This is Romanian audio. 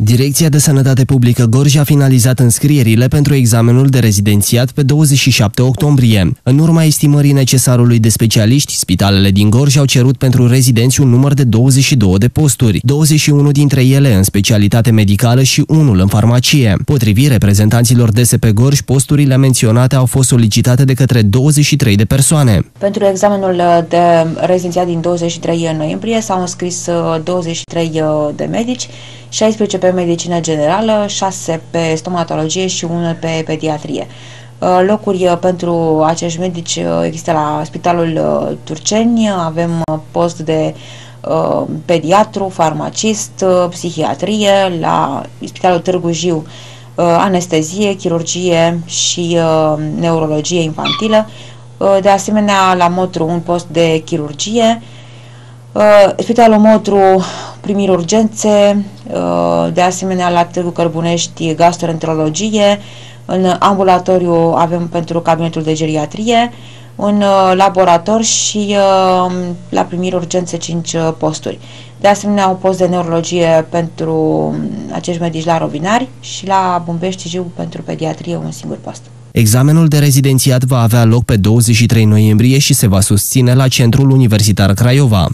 Direcția de Sănătate Publică Gorj a finalizat înscrierile pentru examenul de rezidențiat pe 27 octombrie. În urma estimării necesarului de specialiști, spitalele din Gorj au cerut pentru rezidenți un număr de 22 de posturi, 21 dintre ele în specialitate medicală și unul în farmacie. Potrivit reprezentanților DSP Gorj, posturile menționate au fost solicitate de către 23 de persoane. Pentru examenul de rezidențiat din 23 noiembrie s-au înscris 23 uh, de medici, 16 pe medicină generală, 6 pe stomatologie și 1 pe pediatrie. Uh, locuri uh, pentru acești medici uh, există la Spitalul Turceni, avem post de pediatru, farmacist, psihiatrie, la Spitalul Târgu Jiu anestezie, chirurgie și neurologie infantilă. De asemenea, la Motru un post de chirurgie, Spitalul Motru primiri urgențe, uh, de asemenea la Târgu Cărbunești gastroenterologie, în ambulatoriu avem pentru cabinetul de geriatrie, în uh, laborator și uh, la primiri urgențe 5 posturi. De asemenea, un post de neurologie pentru um, acești medici la Robinari și la Bumbești Jiu pentru pediatrie un singur post. Examenul de rezidențiat va avea loc pe 23 noiembrie și se va susține la Centrul Universitar Craiova.